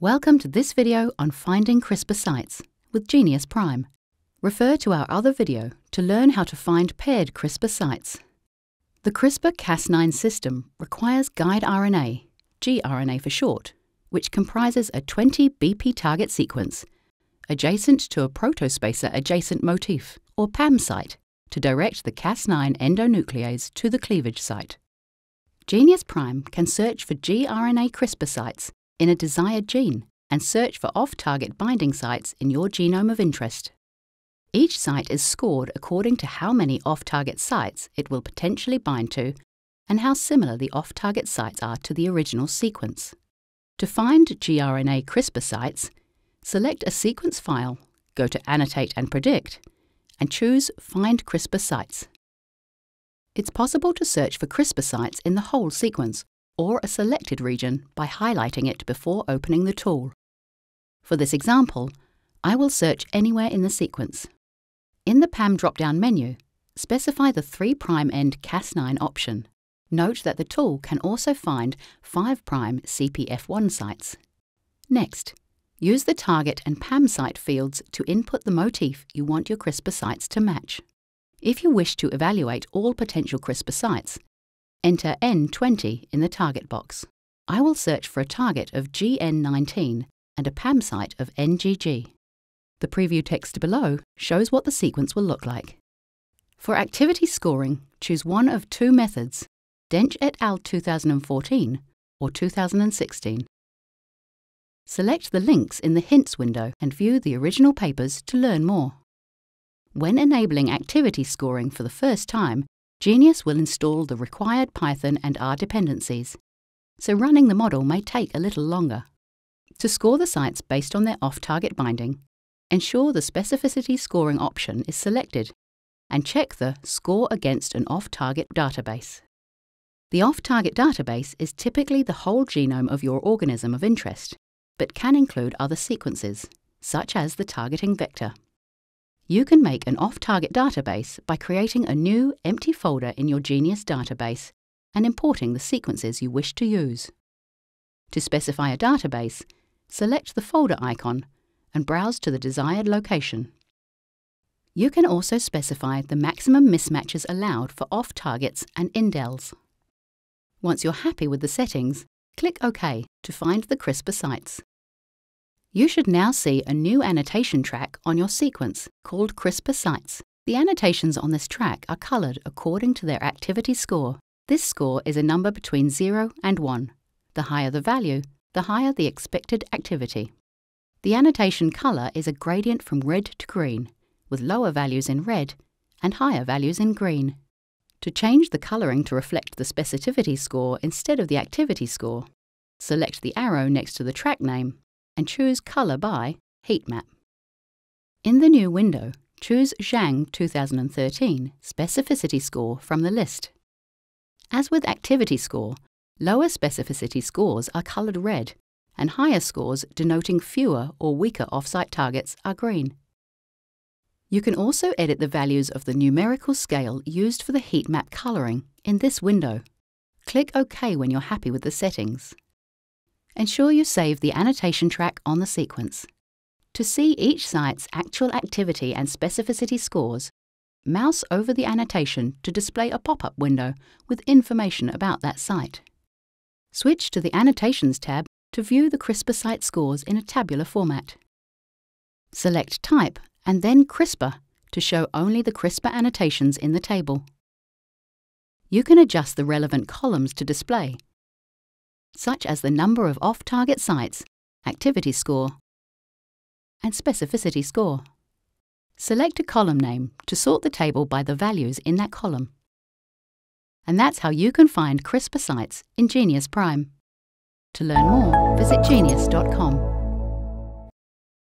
Welcome to this video on finding CRISPR sites with Geneious Prime. Refer to our other video to learn how to find paired CRISPR sites. The CRISPR-Cas9 system requires guide RNA, gRNA for short, which comprises a 20 BP target sequence adjacent to a protospacer adjacent motif, or PAM site, to direct the Cas9 endonuclease to the cleavage site. Geneious Prime can search for gRNA CRISPR sites in a desired gene and search for off-target binding sites in your genome of interest. Each site is scored according to how many off-target sites it will potentially bind to and how similar the off-target sites are to the original sequence. To find gRNA CRISPR sites, select a sequence file, go to Annotate and Predict, and choose Find CRISPR Sites. It's possible to search for CRISPR sites in the whole sequence or a selected region by highlighting it before opening the tool. For this example, I will search anywhere in the sequence. In the PAM drop-down menu, specify the 3' end Cas9 option. Note that the tool can also find 5' CPF1 sites. Next, use the target and PAM site fields to input the motif you want your CRISPR sites to match. If you wish to evaluate all potential CRISPR sites, enter N20 in the target box. I will search for a target of GN19 and a PAM site of NGG. The preview text below shows what the sequence will look like. For activity scoring, choose one of two methods, Doench et al. 2014 or 2016. Select the links in the Hints window and view the original papers to learn more. When enabling activity scoring for the first time, Geneious will install the required Python and R dependencies, so running the model may take a little longer. To score the sites based on their off-target binding, ensure the specificity scoring option is selected and check the Score against an off-target database. The off-target database is typically the whole genome of your organism of interest, but can include other sequences, such as the targeting vector. You can make an off-target database by creating a new empty folder in your Geneious database and importing the sequences you wish to use. To specify a database, select the folder icon and browse to the desired location. You can also specify the maximum mismatches allowed for off-targets and indels. Once you're happy with the settings, click OK to find the CRISPR sites. You should now see a new annotation track on your sequence called CRISPR sites. The annotations on this track are coloured according to their activity score. This score is a number between 0 and 1. The higher the value, the higher the expected activity. The annotation colour is a gradient from red to green, with lower values in red and higher values in green. To change the colouring to reflect the specificity score instead of the activity score, select the arrow next to the track name and choose Color by Heat Map. In the new window, choose Zhang 2013 Specificity Score from the list. As with Activity Score, lower specificity scores are coloured red, and higher scores denoting fewer or weaker offsite targets are green. You can also edit the values of the numerical scale used for the heat map colouring in this window. Click OK when you're happy with the settings. Ensure you save the annotation track on the sequence. To see each site's actual activity and specificity scores, mouse over the annotation to display a pop-up window with information about that site. Switch to the Annotations tab to view the CRISPR site scores in a tabular format. Select Type and then CRISPR to show only the CRISPR annotations in the table. You can adjust the relevant columns to display such as the number of off-target sites, activity score, and specificity score. Select a column name to sort the table by the values in that column. And that's how you can find CRISPR sites in Geneious Prime. To learn more, visit geneious.com.